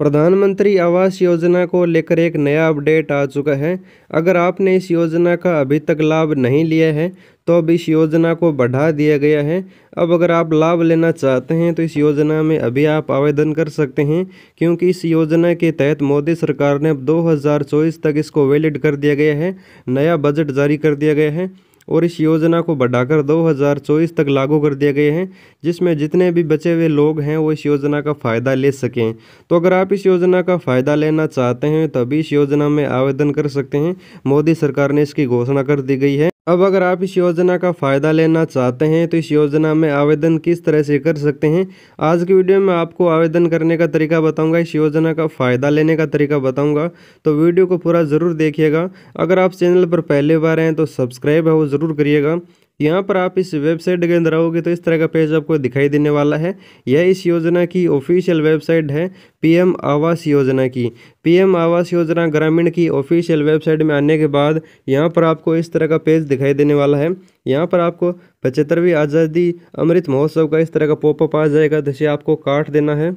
प्रधानमंत्री आवास योजना को लेकर एक नया अपडेट आ चुका है। अगर आपने इस योजना का अभी तक लाभ नहीं लिया है तो अब इस योजना को बढ़ा दिया गया है। अब अगर आप लाभ लेना चाहते हैं तो इस योजना में अभी आप आवेदन कर सकते हैं, क्योंकि इस योजना के तहत मोदी सरकार ने अब 2024 तक इसको वैलिड कर दिया गया है। नया बजट जारी कर दिया गया है। और इस योजना को बढ़ाकर 2024 तक लागू कर दिए गए हैं, जिसमें जितने भी बचे हुए लोग हैं, वो इस योजना का फ़ायदा ले सकें। तो अगर आप इस योजना का फ़ायदा लेना चाहते हैं, तभी इस योजना में आवेदन कर सकते हैं। मोदी सरकार ने इसकी घोषणा कर दी गई है। अब अगर आप इस योजना का फ़ायदा लेना चाहते हैं तो इस योजना में आवेदन किस तरह से कर सकते हैं? आज की वीडियो में आपको आवेदन करने का तरीका बताऊँगा, इस योजना का फ़ायदा लेने का तरीका बताऊँगा तो वीडियो को पूरा ज़रूर देखिएगा। अगर आप चैनल पर पहले बार हैं तो सब्सक्राइब है वो ज़रूर करिएगा। यहाँ पर आप इस वेबसाइट के अंदर आओगे तो इस तरह का पेज आपको दिखाई देने वाला है। यह इस योजना की ऑफिशियल वेबसाइट है, पीएम आवास योजना की। पीएम आवास योजना ग्रामीण की ऑफिशियल वेबसाइट में आने के बाद यहाँ पर आपको इस तरह का पेज दिखाई देने वाला है। यहाँ पर आपको पचहत्तरवीं आज़ादी अमृत महोत्सव का इस तरह का पॉपअप आ जाएगा, जिसे आपको काट देना है।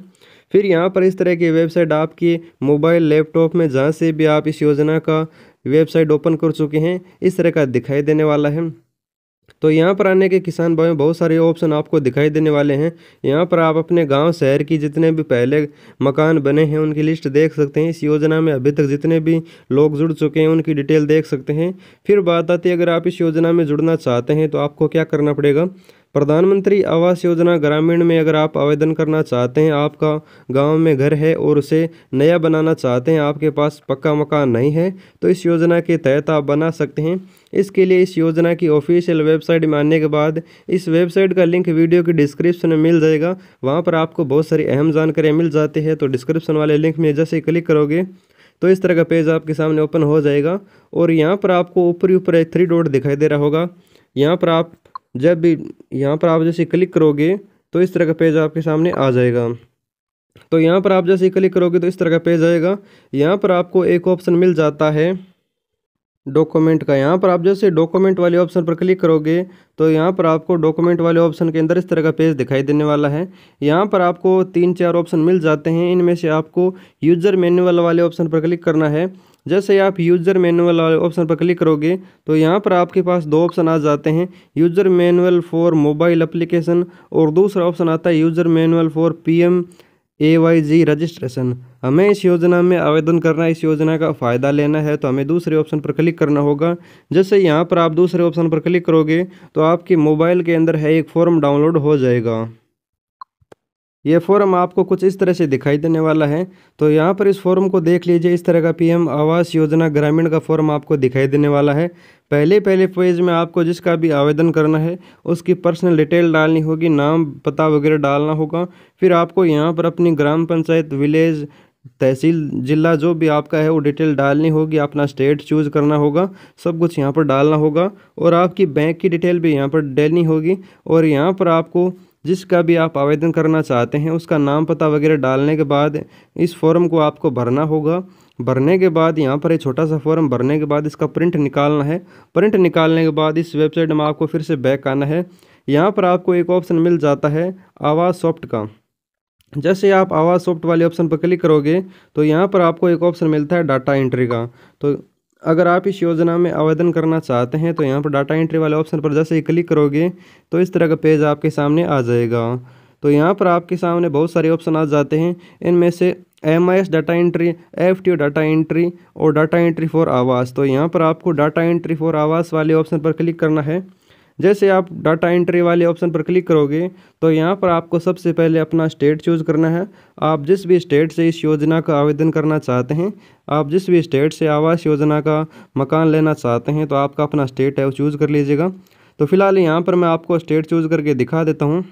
फिर यहाँ पर इस तरह की वेबसाइट आपकी मोबाइल, लैपटॉप में जहाँ से भी आप इस योजना का वेबसाइट ओपन कर चुके हैं, इस तरह का दिखाई देने वाला है। तो यहाँ पर आने के किसान भाई बहुत सारे ऑप्शन आपको दिखाई देने वाले हैं। यहाँ पर आप अपने गाँव, शहर की जितने भी पहले मकान बने हैं, उनकी लिस्ट देख सकते हैं। इस योजना में अभी तक जितने भी लोग जुड़ चुके हैं, उनकी डिटेल देख सकते हैं। फिर बात आती है, अगर आप इस योजना में जुड़ना चाहते हैं तो आपको क्या करना पड़ेगा? प्रधानमंत्री आवास योजना ग्रामीण में अगर आप आवेदन करना चाहते हैं, आपका गाँव में घर है और उसे नया बनाना चाहते हैं, आपके पास पक्का मकान नहीं है तो इस योजना के तहत आप बना सकते हैं। इसके लिए इस योजना की ऑफिशियल वेबसाइट में आने के बाद इस वेबसाइट का लिंक वीडियो की डिस्क्रिप्शन में मिल जाएगा। वहाँ पर आपको बहुत सारी अहम जानकारियाँ मिल जाती है तो डिस्क्रिप्शन वाले लिंक में जैसे क्लिक करोगे तो इस तरह का पेज आपके सामने ओपन हो जाएगा। और यहाँ पर आपको ऊपरी ऊपर एक थ्री डॉट दिखाई दे रहा होगा। यहाँ पर आप जब भी यहाँ पर आप जैसे क्लिक करोगे तो इस तरह का पेज आपके सामने आ जाएगा। तो यहाँ पर आप जैसे क्लिक करोगे तो इस तरह का पेज आएगा। यहाँ पर आपको एक ऑप्शन मिल जाता है डॉक्यूमेंट का। यहाँ पर आप जैसे डॉक्यूमेंट वाले ऑप्शन पर क्लिक करोगे तो यहाँ पर आपको डॉक्यूमेंट वाले ऑप्शन के अंदर इस तरह का पेज दिखाई देने वाला है। यहाँ पर आपको तीन चार ऑप्शन मिल जाते हैं। इनमें से आपको यूज़र मैनुअल वाले ऑप्शन पर क्लिक करना है। जैसे आप यूज़र मैनुअल वाले ऑप्शन पर क्लिक करोगे तो यहाँ पर आपके पास दो ऑप्शन आ जाते हैं, user manual for mobile application और दूसरा ऑप्शन आता है user manual for PM A Y G registration. हमें इस योजना में आवेदन करना इस योजना का फ़ायदा लेना है तो हमें दूसरे ऑप्शन पर क्लिक करना होगा। जैसे यहाँ पर आप दूसरे ऑप्शन पर क्लिक करोगे तो आपके मोबाइल के अंदर है एक फॉर्म डाउनलोड हो जाएगा। ये फॉर्म आपको कुछ इस तरह से दिखाई देने वाला है। तो यहाँ पर इस फॉर्म को देख लीजिए, इस तरह का पीएम आवास योजना ग्रामीण का फॉर्म आपको दिखाई देने वाला है। पहले पहले पेज में आपको जिसका भी आवेदन करना है, उसकी पर्सनल डिटेल डालनी होगी, नाम पता वगैरह डालना होगा। फिर आपको यहाँ पर अपनी ग्राम पंचायत विलेज तहसील, जिला जो भी आपका है, वो डिटेल डालनी होगी। अपना स्टेट चूज़ करना होगा, सब कुछ यहाँ पर डालना होगा। और आपकी बैंक की डिटेल भी यहाँ पर डालनी होगी। और यहाँ पर आपको जिसका भी आप आवेदन करना चाहते हैं, उसका नाम पता वगैरह डालने के बाद इस फॉर्म को आपको भरना होगा। भरने के बाद यहाँ पर एक छोटा सा फॉर्म, भरने के बाद इसका प्रिंट निकालना है। प्रिंट निकालने के बाद इस वेबसाइट में आपको फिर से बैक आना है। यहाँ पर आपको एक ऑप्शन मिल जाता है आवाज़ सॉफ्ट का। जैसे आप आवाज़ सॉफ्ट वाले ऑप्शन पर क्लिक करोगे तो यहाँ पर आपको एक ऑप्शन मिलता है डाटा एंट्री का। तो अगर आप इस योजना में आवेदन करना चाहते हैं तो यहाँ पर डाटा एंट्री वाले ऑप्शन पर जैसे ही क्लिक करोगे तो इस तरह का पेज आपके सामने आ जाएगा। तो यहाँ पर आपके सामने बहुत सारे ऑप्शन आ जाते हैं। इनमें से M I S data entry F T data entry और डाटा एंट्री फॉर आवास। तो यहाँ पर आपको डाटा एंट्री फॉर आवास वाले ऑप्शन पर क्लिक करना है। जैसे आप डाटा एंट्री वाले ऑप्शन पर क्लिक करोगे तो यहाँ पर आपको सबसे पहले अपना स्टेट चूज़ करना है। आप जिस भी स्टेट से इस योजना का आवेदन करना चाहते हैं, आप जिस भी स्टेट से आवास योजना का मकान लेना चाहते हैं तो आपका अपना स्टेट है, वो चूज़ कर लीजिएगा। तो फ़िलहाल यहाँ पर मैं आपको स्टेट चूज़ करके दिखा देता हूँ।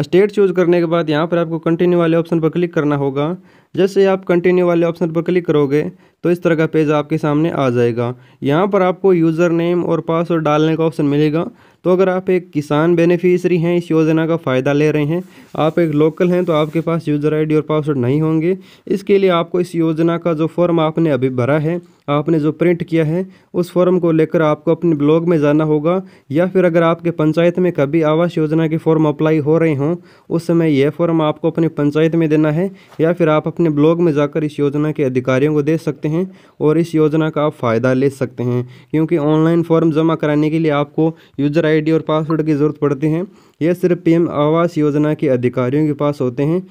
स्टेट चूज़ करने के बाद यहाँ पर आपको कंटिन्यू वाले ऑप्शन पर क्लिक करना होगा। जैसे आप कंटिन्यू वाले ऑप्शन पर क्लिक करोगे तो इस तरह का पेज आपके सामने आ जाएगा। यहाँ पर आपको यूज़र नेम और पासवर्ड डालने का ऑप्शन मिलेगा। तो अगर आप एक किसान बेनिफिशरी हैं, इस योजना का फ़ायदा ले रहे हैं, आप एक लोकल हैं तो आपके पास यूज़र आईडी और पासवर्ड नहीं होंगे। इसके लिए आपको इस योजना का जो फॉर्म आपने अभी भरा है, आपने जो प्रिंट किया है, उस फॉर्म को लेकर आपको अपने ब्लॉग में जाना होगा। या फिर अगर आपके पंचायत में कभी आवास योजना के फॉर्म अप्लाई हो रहे हों, उस समय यह फॉर्म आपको अपनी पंचायत में देना है, या फिर आप अपने ब्लॉग में जाकर इस योजना के अधिकारियों को दे सकते हैं और इस योजना का आप फ़ायदा ले सकते हैं। क्योंकि ऑनलाइन फॉर्म जमा कराने के लिए आपको यूज़र आईडी और पासवर्ड की ज़रूरत पड़ती है। यह सिर्फ़ पीएम आवास योजना के अधिकारियों के पास होते हैं।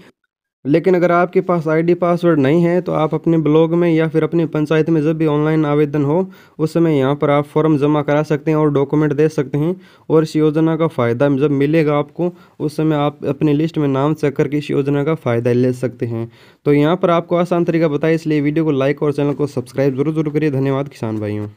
लेकिन अगर आपके पास आईडी पासवर्ड नहीं है तो आप अपने ब्लॉग में या फिर अपनी पंचायत में जब भी ऑनलाइन आवेदन हो, उस समय यहाँ पर आप फॉर्म जमा करा सकते हैं और डॉक्यूमेंट दे सकते हैं। और इस योजना का फ़ायदा जब मिलेगा आपको, उस समय आप अपनी लिस्ट में नाम चेक करके इस योजना का फ़ायदा ले सकते हैं। तो यहाँ पर आपको आसान तरीका बताया, इसलिए वीडियो को लाइक और चैनल को सब्सक्राइब ज़रूर ज़रूर करिए। धन्यवाद, किसान भाइयों।